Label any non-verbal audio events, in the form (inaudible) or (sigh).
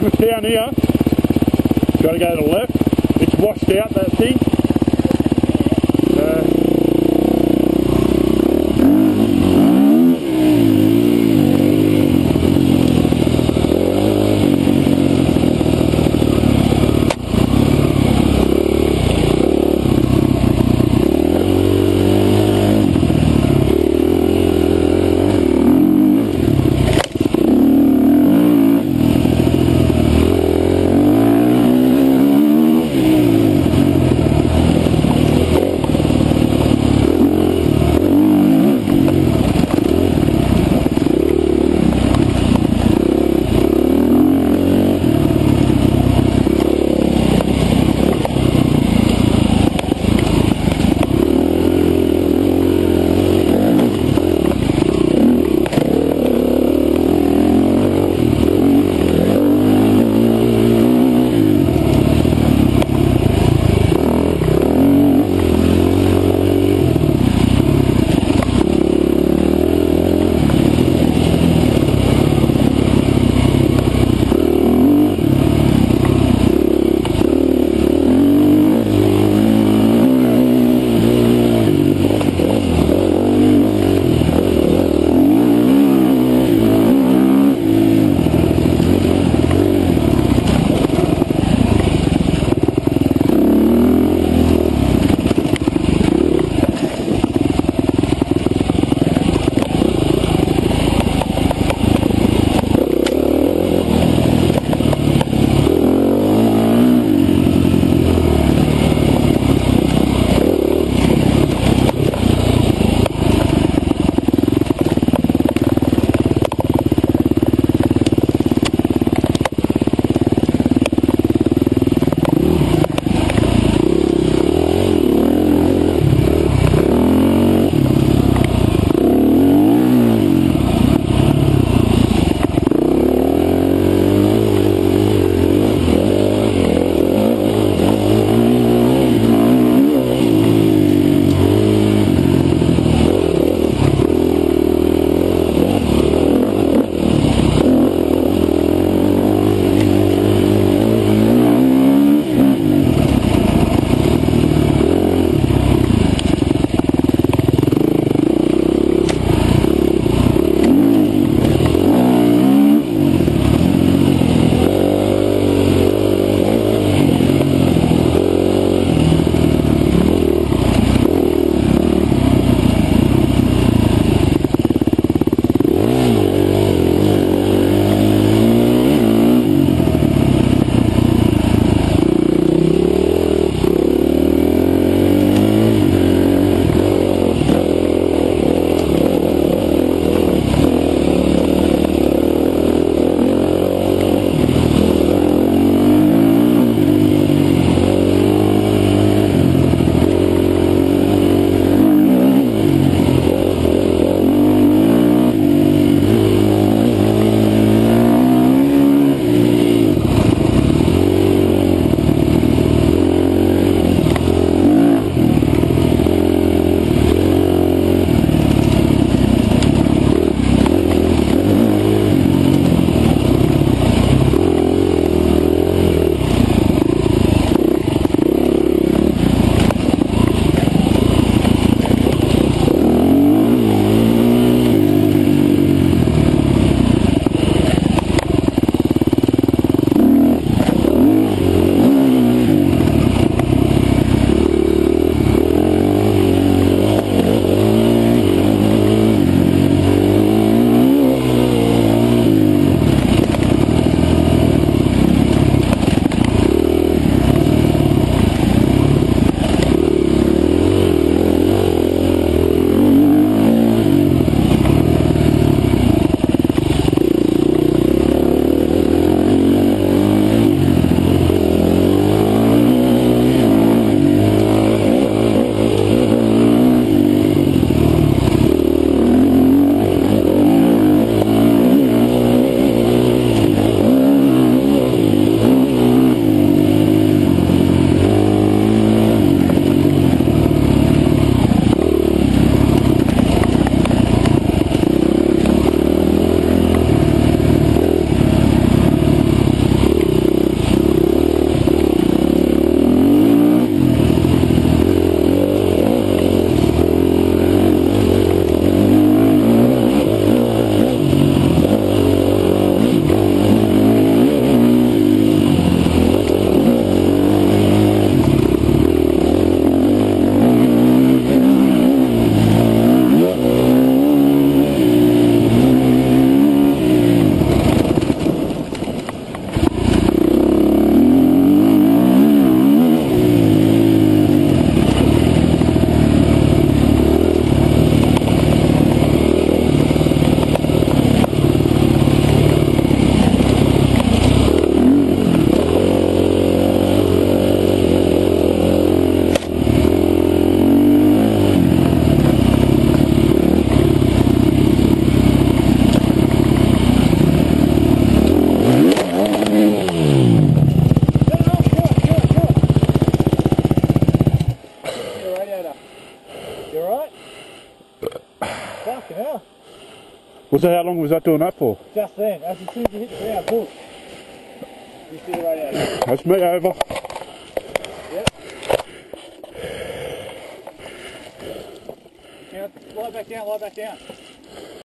Douglas (laughs) down here. Got to go to the left. It's washed out that thing. Was that how long was that doing that for? Just then, as soon as you hit the ground, push. You see the radiator. That's me over. Yep. Now, lie back down, lie back down.